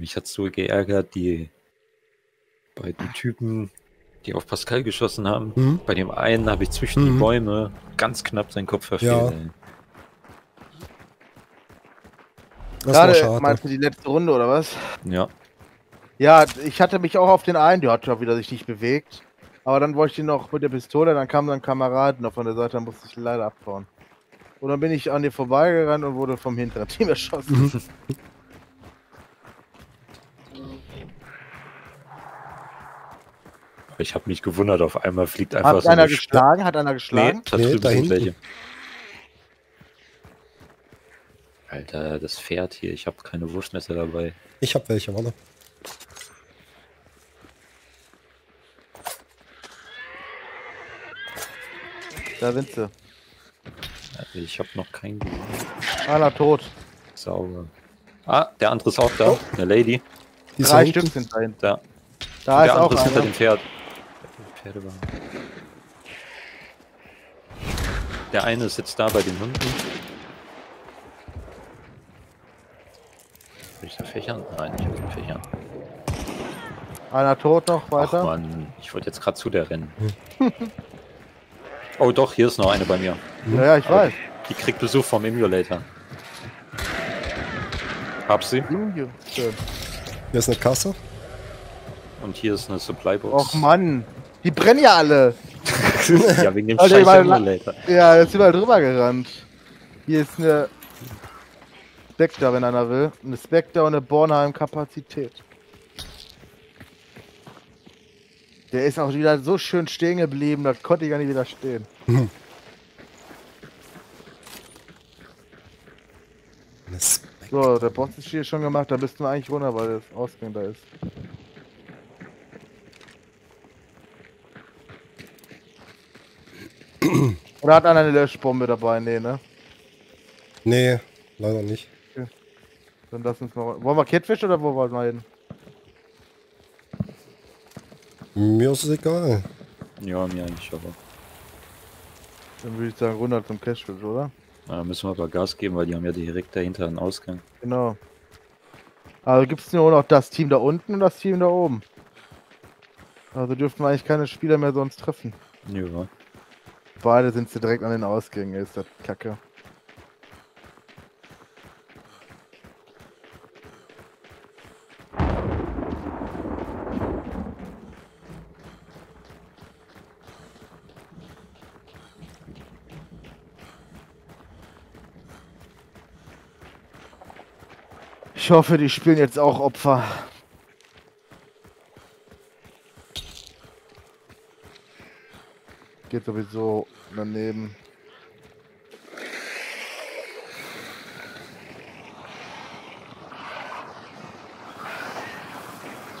mich hat so geärgert, die beiden Typen, die auf Pascal geschossen haben. Mhm. Bei dem einen habe ich zwischen die Mhm. Bäume ganz knapp seinen Kopf verfehlt. Ja. ey. Das war Gerade schade. meinst du die letzte Runde oder was? Ja. Ja, ich hatte mich auch auf den einen, der hat schon wieder sich nicht bewegt. Aber dann wollte ich ihn noch mit der Pistole, dann kam dann Kameraden noch von der Seite, dann musste ich leider abhauen. Und dann bin ich an dir vorbeigerannt und wurde vom hinteren Team erschossen. Ich habe mich gewundert, auf einmal fliegt einfach Hat so einer eine Sch- geschlagen? Hat einer Nee, geschlagen? Nee, drüben da sind hinten. welche. Alter, das Pferd hier, ich habe keine Wurstmesser dabei. Ich hab welche, warte. Da sind sie. Also ich habe noch keinen gesehen. Einer tot. Sauber. Ah, der andere ist auch da. Eine Lady. Die ist Drei Stück sind da hinten. Da. Da Und ist der auch andere ist hinter dem Pferd. Pferdewagen. Der eine ist jetzt da bei den Hunden. Soll ich da fächern? Nein, ich will nicht fächern. Einer tot noch, Ach weiter. Mann, ich wollte jetzt gerade zu der rennen. oh doch, hier ist noch eine bei mir. Ja, ja, ich weiß. Die kriegt Besuch vom Emulator. Hab sie. Schön. Hier ist eine Kasse. Und hier ist eine Supplybox. Och Mann. Die brennen ja alle. ja, wegen dem Alter, scheiß Emulator. Ja, jetzt sind wir drüber gerannt. Hier ist eine Spectre, wenn einer will. Eine Spectre und eine Bornheim-Kapazität. Der ist auch wieder so schön stehen geblieben, das konnte ich gar nicht widerstehen. Eine Spec- So, der Boss ist hier schon gemacht, da müssten wir eigentlich runter, weil das Ausgang da ist. Oder hat einer eine Löschbombe dabei? Nee, ne? Nee, leider nicht. Dann lass uns mal. Wollen wir Catfish oder wo wollen wir hin? Mir ist es egal. Ja, mir eigentlich aber. Dann würde ich sagen, runter zum Catfish, oder? Da müssen wir aber Gas geben, weil die haben ja direkt dahinter einen Ausgang. Genau. Also gibt es nur noch das Team da unten und das Team da oben. Also dürften wir eigentlich keine Spieler mehr sonst treffen. Ja. Beide sind sie direkt an den Ausgängen, ist das kacke. Ich hoffe, die spielen jetzt auch Opfer. Geht sowieso daneben.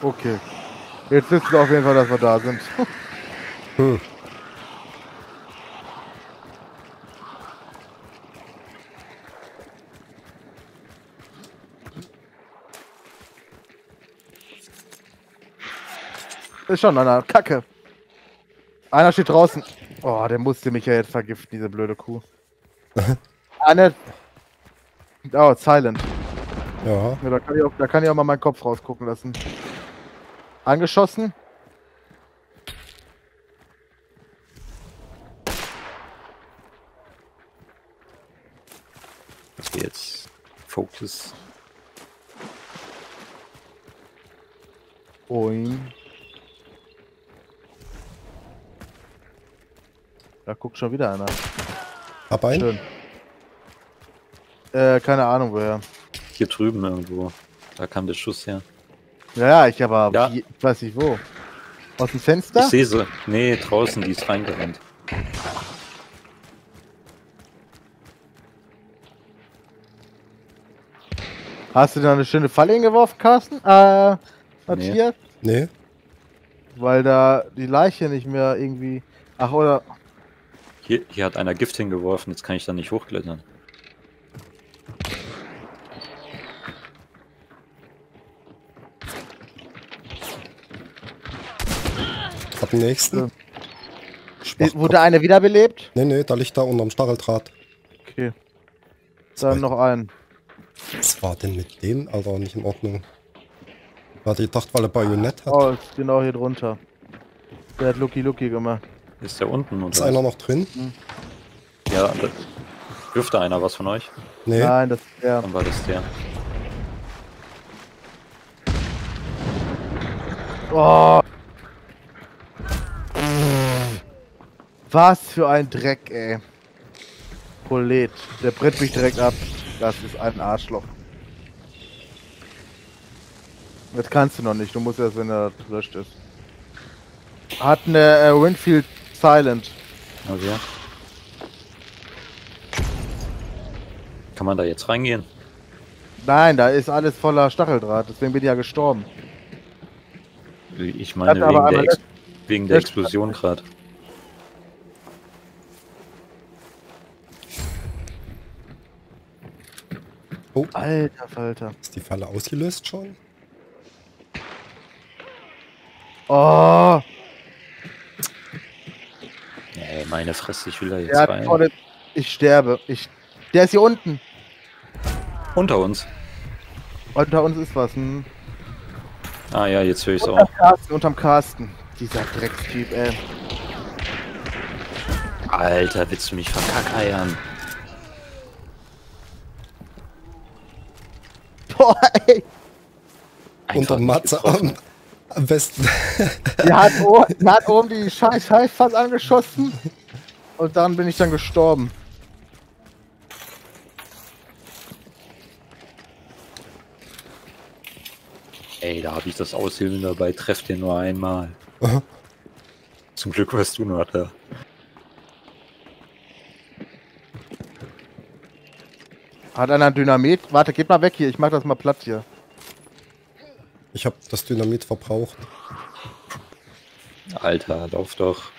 Okay. Jetzt wissen wir auf jeden Fall, dass wir da sind. Hm. Ist schon einer. Kacke. Einer steht draußen. Oh, der musste mich ja jetzt vergiften, diese blöde Kuh. Eine. Oh, silent. Ja, Ja, da, kann ich auch, da kann ich auch mal meinen Kopf rausgucken lassen. Angeschossen. Jetzt Focus. Boing. Da guckt schon wieder einer. hab einen. Schön. Äh, keine Ahnung woher. Hier drüben irgendwo. Da kam der Schuss her. Ja, ja, ich aber Ja. wie- weiß nicht wo. Aus dem Fenster? Ich sehe sie. Nee, draußen, die ist reingerannt. Hast du da eine schöne Falle hingeworfen, Carsten? Äh, Matthias? Nee. Weil da die Leiche nicht mehr irgendwie. Ach, oder. Hier, hier hat einer Gift hingeworfen, jetzt kann ich da nicht hochklettern. Hab den nächsten. Ja. Schwachkopf. Wurde einer wiederbelebt? Nee, nee, da liegt da unterm Stacheldraht. Okay. Dann noch einen. Was war denn mit dem, Alter, nicht in Ordnung? Warte, ich dachte, weil er Bajonett hat. Oh, ist genau hier drunter. Der hat Lucky Lucky gemacht. Ist der unten? Oder Ist was? einer noch drin? Ja, da dürfte einer was von euch. Nee. Nein, das ist der. Dann war das der. Oh. Was für ein Dreck, ey. Prolet. Der brennt mich direkt ab. Das ist ein Arschloch. Das kannst du noch nicht. Du musst erst, wenn er gelöscht ist. Hat eine äh, Winfield Silent. Okay. Kann man da jetzt reingehen? Nein, da ist alles voller Stacheldraht. Deswegen bin ich ja gestorben. Ich meine wegen der, Ex wegen der Explosion gerade. Oh, Alter Falter. ist die Falle ausgelöst schon? Oh, Ey, meine Fresse, ich will da jetzt der hat rein. vor dem- Ich sterbe. Ich. Der ist hier unten. Unter uns. Unter uns ist was. Hm. Ah ja, jetzt höre ich es auch. Unterm Carsten, unterm Carsten. Dieser Dreckstyp, ey. Alter, willst du mich verkackeiern? Boah, ey. Einfach Unter nicht Matze getroffen. Am besten. Der hat, der hat oben die scheiß Scheiß fast angeschossen. Und dann bin ich dann gestorben. Ey, da habe ich das Aushebeln dabei, treff den nur einmal. Aha. Zum Glück warst du noch da. Hat einer Dynamit? Warte, geht mal weg hier. Ich mach das mal platt hier. Ich habe das Dynamit verbraucht. Alter, lauf doch.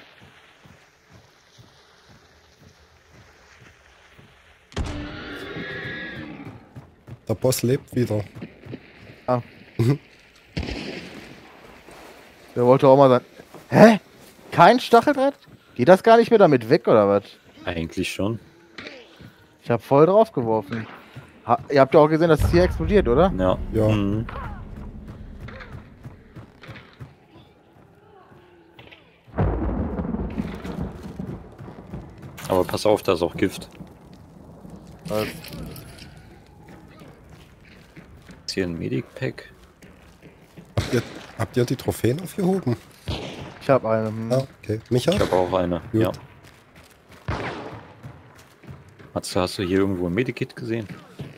Der Boss lebt wieder. Der wollte auch mal sein. Hä? Kein Stacheldraht? Geht das gar nicht mehr damit weg oder was? Eigentlich schon. Ich hab voll drauf geworfen. Ha ihr habt ja auch gesehen, dass es hier explodiert, oder? Ja. Ja. Mhm. Aber pass auf, da ist auch Gift. Was? Ist hier ein Medic-Pack? Habt ihr, habt ihr die Trophäen aufgehoben? Ich hab eine. Hm. Ah, okay. Micha? Ich habe auch eine. Gut. Ja. Hast du, hast du hier irgendwo ein Medikit gesehen?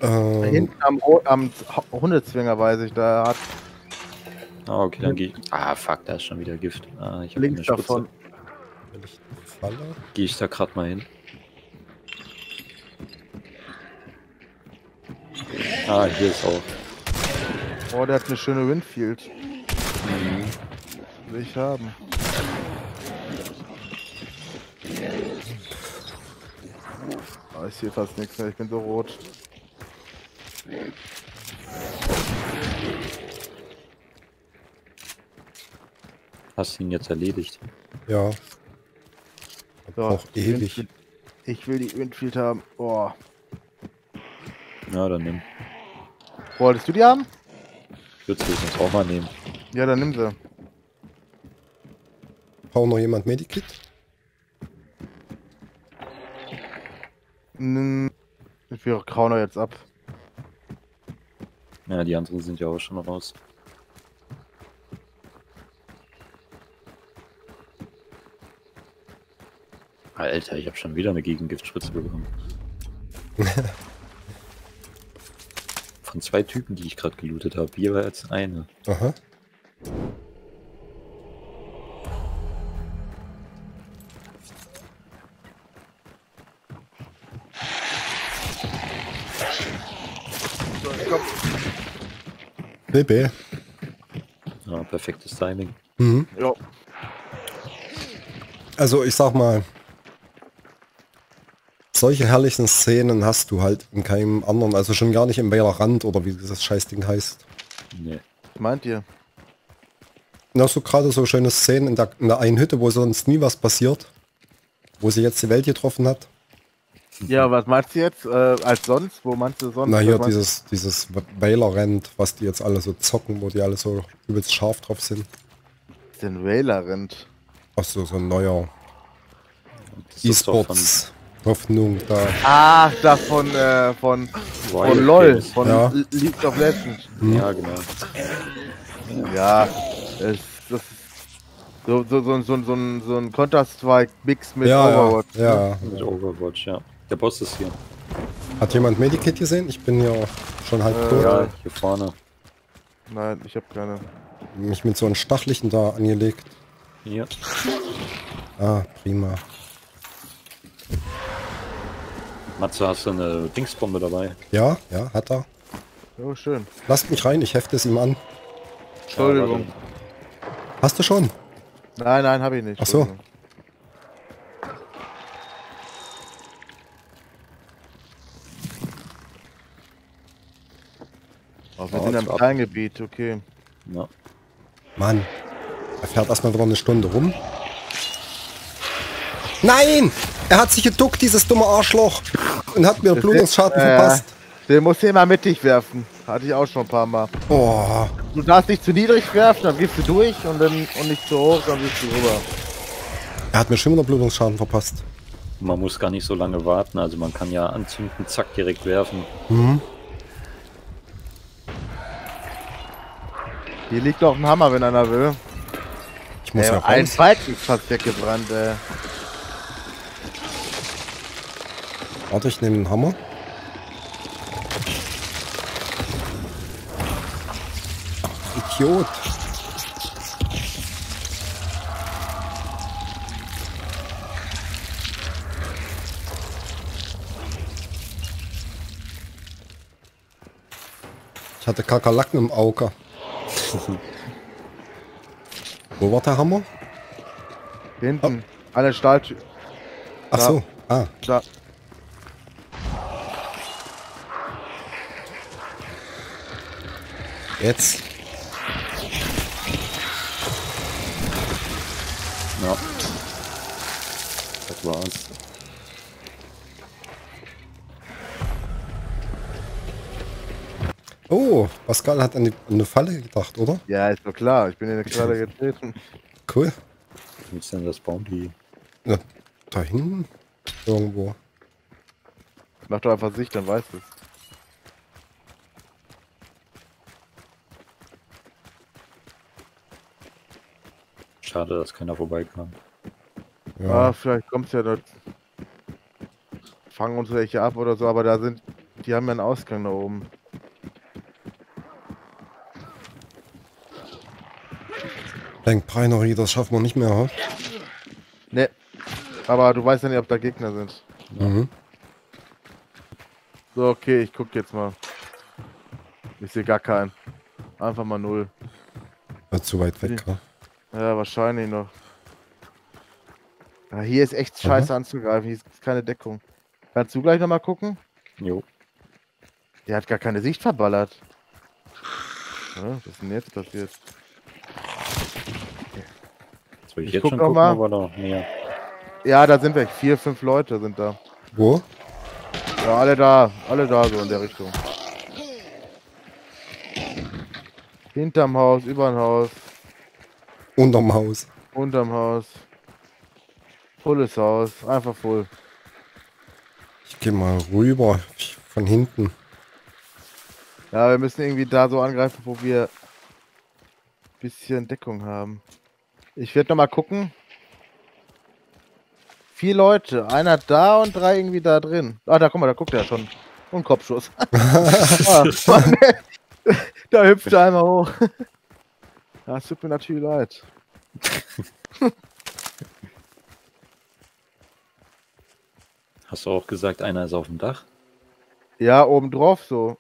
Da Ähm, hinten am, am Hundezwinger weiß ich, da hat Ah, okay, dann gehe ich. Ah, fuck, da ist schon wieder Gift. Ah, ich habe eine Spritze. davon. Falle? Gehe ich da gerade mal hin. Ah, hier ist auch. Oh, der hat eine schöne Winfield. Mhm. Will ich haben. Oh, ich sehe fast nichts mehr, ich bin so rot. Hast ihn jetzt erledigt. Ja. So, Auch ewig. Winfield. Ich will die Winfield haben. Oh. Ja, dann nimm. Wolltest du die haben? Ich würde sie sonst auch mal nehmen. Ja, dann nimm sie. Braucht noch jemand Medikit? Hm, Wir kauen jetzt ab. Ja, die anderen sind ja auch schon raus. Alter, ich habe schon wieder eine Gegengiftspritze bekommen. Von zwei Typen, die ich gerade gelootet habe. Jeweils eine. Aha. BB. Ja, perfektes Timing. Mhm. Ja. Also ich sag mal, solche herrlichen Szenen hast du halt in keinem anderen, also schon gar nicht im Rand oder wie das Scheißding heißt. Nee. Meint ihr? Na, so gerade so schöne Szenen in der, in der einen Hütte, wo sonst nie was passiert. Wo sie jetzt die Welt getroffen hat. Ja, was meinst du jetzt? Äh, als sonst? Wo meinst du sonst? Na hier dieses, dieses Valorant, was die jetzt alle so zocken, wo die alle so übelst scharf drauf sind. du denn Valorant? Ach so, so ein neuer E-Sports Hoffnung da. Ah, da von, äh, von, von LOL, von Ja. League of Legends. Ja, genau. Ja, es, das ist so, so, so, so, so, ein, so ein Counter-Strike-Mix mit ja, Overwatch. ja, ja. Mit Overwatch, ja. Der Boss ist hier. Hat jemand Medikit gesehen? Ich bin hier schon halb Äh, tot. Ja, hier vorne. Nein, ich habe keine. Mich mit so einem Stachlichen da angelegt. Hier. Ah, prima. Matze, hast du eine Dingsbombe dabei? Ja, ja, hat er. Oh, schön. Lasst mich rein, ich hefte es ihm an. Entschuldigung. Hast du schon? Nein, nein, habe ich nicht. Ach so. Oh, wir Oh, sind im ab. kleinen Gebiet, okay. Ja. Mann. Er fährt erstmal wieder eine Stunde rum. Nein! Er hat sich geduckt, dieses dumme Arschloch. Und hat mir Blutungsschaden Äh, verpasst. Den musst du immer mittig werfen. Hatte ich auch schon ein paar Mal. Oh, Du darfst nicht zu niedrig werfen, dann gehst du durch und dann und nicht zu hoch, dann gehst du rüber. er hat mir schon wieder Blutungsschaden verpasst. Man muss gar nicht so lange warten, also man kann ja anzünden, zack, direkt werfen. Hier liegt noch ein Hammer, wenn einer will. Ich muss Ey, ja ein. Balken ist fast weggebrannt, ey. Warte, ich nehme den Hammer. Ach, Idiot. Ich hatte Kakerlaken im Auge. Wo war der Hammer? Hinten. Alle Stahltür. Ach so. Ah, Da. Jetzt. Ja. Das war's. Oh, Pascal hat an, die, an eine Falle gedacht, oder? Ja, ist doch klar. Ich bin in der Kralle getreten. Cool. Wo ist denn das Bounty? Na, da hinten? Irgendwo. Mach doch einfach Sicht, dann weißt du es. Schade, dass keiner vorbeikam. Ja. Ah, vielleicht kommt's ja dort. Fangen uns welche ab oder so, aber da sind. Die haben ja einen Ausgang da oben. Denk Preinerie, das schaffen wir nicht mehr, ha? Ne. Aber du weißt ja nicht, ob da Gegner sind. Mhm. So, okay, ich guck jetzt mal. Ich sehe gar keinen. Einfach mal null. War zu weit weg, ha? Ja, wahrscheinlich noch. Ja, hier ist echt scheiße anzugreifen. Hier ist keine Deckung. Kannst du gleich nochmal gucken? Jo. Der hat gar keine Sicht verballert. Ja, was ist denn jetzt passiert? Soll ich, Ich jetzt guck schon noch gucken, mal. aber noch mehr? Ja, da sind wir. Vier, fünf Leute sind da. Wo? Ja, alle da. Alle da so in der Richtung. Hinterm Haus, überm Haus, Unterm Haus. unterm Haus. Volles Haus. Einfach voll. Ich geh mal rüber. Von hinten. Ja, wir müssen irgendwie da so angreifen, wo wir bisschen Deckung haben. Ich werde noch mal gucken. Vier Leute, einer da und drei irgendwie da drin. Ah, da guck mal, da guckt er schon. Und Kopfschuss. ah, da hüpft er einmal hoch. Ja, es tut mir natürlich leid. Hast du auch gesagt, einer ist auf dem Dach? Ja, oben drauf so.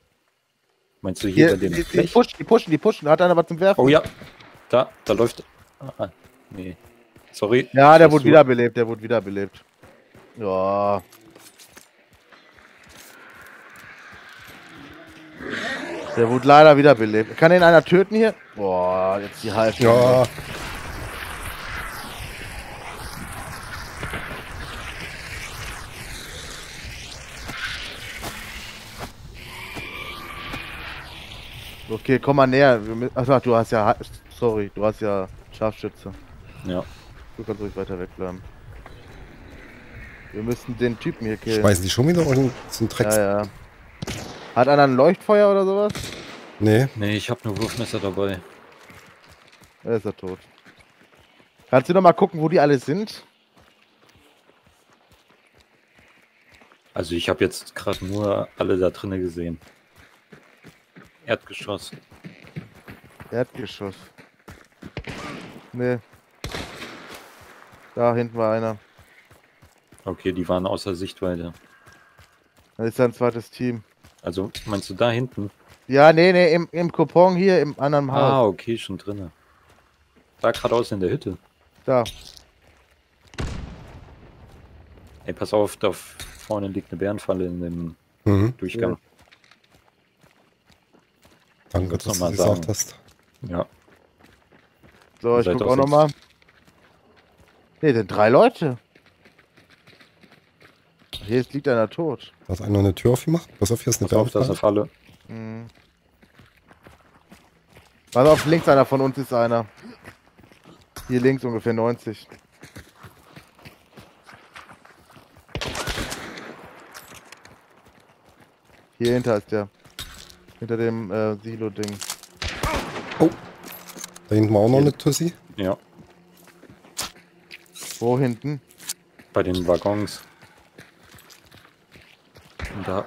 Meinst du hier, Hier, bei dem die, die pushen, die pushen, die pushen. Hat einer was zum Werfen? Oh ja, da, da läuft. Ah, nee. Sorry. Ja, der wurde du- wiederbelebt, der wurde wiederbelebt. Ja. Der wurde leider wiederbelebt. Kann den einer töten hier? Boah, jetzt die Halftung. Ja. Okay, komm mal näher. Achso, du hast ja. Sorry, du hast ja Scharfschütze. Ja. Du kannst ruhig weiter wegbleiben. Wir müssen den Typen hier killen. Schmeißen die schon wieder unten zum Dreck. Ja, ja. Hat einer ein Leuchtfeuer oder sowas? Nee, Nee, ich habe nur Wurfmesser dabei. Er ist er tot. Kannst du noch mal gucken, wo die alle sind? Also ich habe jetzt gerade nur alle da drinnen gesehen. Erdgeschoss. Erdgeschoss. Nee. Da hinten war einer. Okay, die waren außer Sichtweite. Da ist ein zweites Team. Also meinst du da hinten? Ja, nee, nee, im, im Coupon hier im anderen Haus. Ah, okay, schon drinnen. Da geradeaus in der Hütte. Da. Ey, pass auf, da vorne liegt eine Bärenfalle in dem mhm. Durchgang. danke, Kannst dass du mal gesagt sagen. hast. Ja. So, ich guck auch auch noch mal. Nee, sind drei Leute. Hier ist, liegt einer tot. Da hat einer eine Tür aufgemacht. Pass auf, hier ist eine Pass auf, da ist eine Falle. Mhm. Pass auf, links einer von uns ist einer. Hier links ungefähr 90. Hier hinter ist der. Hinter dem äh, Silo-Ding. Da hinten war auch noch eine Tussi. Ja, Wo hinten? bei den Waggons. Und da.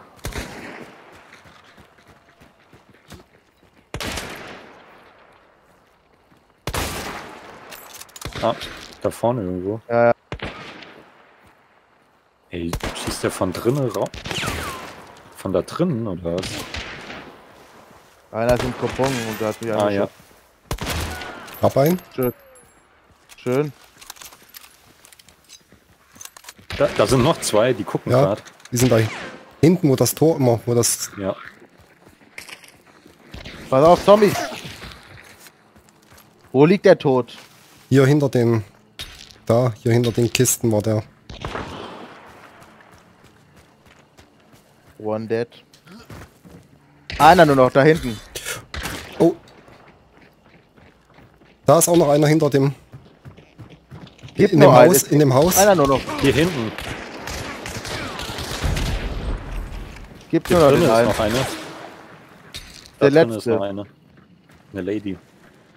Ah, da vorne irgendwo. Ja, ja. Ey, schießt der von drinnen raus? Von da drinnen oder was? Einer ist im Kokon und da hat mich Ah ja. Hab einen. Schön. Da, da sind noch zwei, die gucken Ja. gerade. Die sind da hinten, wo das Tor immer, wo das... Ja. Pass auf, Zombie! Wo liegt der tot? Hier hinter den... Da, hier hinter den Kisten war der. One dead. Einer nur noch, da hinten. Oh. Da ist auch noch einer hinter dem... Gibt in dem. Haus, in dem Haus. Einer nur noch. Hier hinten. Gibt Hier nur noch den ist einen. noch eine. Der letzte. ist noch eine. Eine Lady.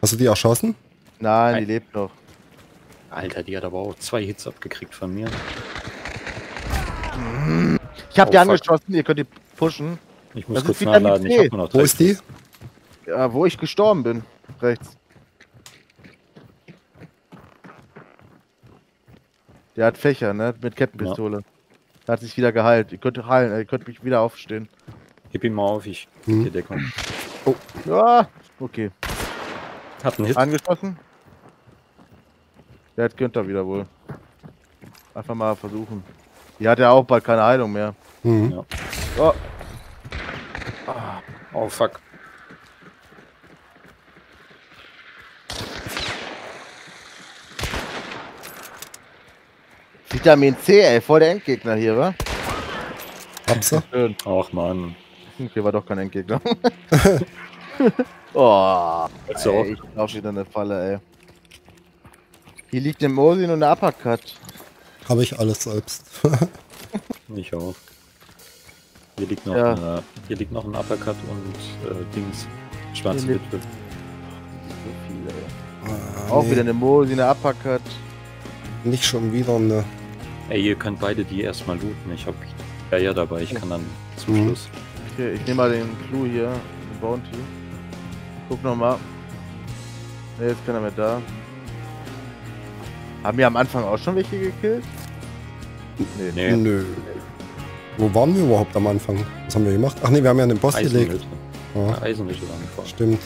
Hast du die erschossen? Nein, Nein. die lebt noch. Alter, die hat aber auch zwei Hits abgekriegt von mir. Ich hab Oh, die fuck. angeschossen, ihr könnt die pushen. Ich muss Das kurz nachladen. Ich hab nur noch Wo ist die? Ja, wo ich gestorben bin. Rechts. Der hat Fächer, ne? Mit Kettenpistole. Der hat sich wieder geheilt. Ihr könnt heilen, äh, ihr könnt mich wieder aufstehen. Heb ihn mal auf, ich Hm. die Deckung. Ja, okay. Hat einen Hit. Angeschossen. Der hat Günther wieder wohl. Einfach mal versuchen. Die hat ja auch bald keine Heilung mehr. Mhm. Ja. Oh, Oh fuck. Vitamin C, ey, voll der Endgegner hier, wa? Hab's sie? Schön. Ach man. Okay, war doch kein Endgegner. oh, So. ey, ich bin auch wieder eine Falle, ey. Hier liegt ein Mosin und ein Uppercut. Habe ich alles selbst. Ich auch. Hier liegt noch, Ja. äh, hier liegt noch ein Uppercut und äh, Dings. Schwarze Hier Witwe. So viel, ey. Ah, Auch nee, wieder eine Mosin, ein Uppercut. Nicht schon wieder eine... Ey, ihr könnt beide die erstmal looten. Ich hab ja ja dabei. Ich kann dann zum Mhm. Schluss. Okay, ich nehme mal den Clou hier, den Bounty. Guck nochmal. Ne, jetzt keiner mehr da. Haben wir am Anfang auch schon welche gekillt? Nee. Nee, Nö. Wo waren wir überhaupt am Anfang? Was haben wir gemacht? Ach nee, wir haben ja einen Boss gelegt. Eisenhütte. Ja, Ja, Eisenhütte waren wir vor. stimmt.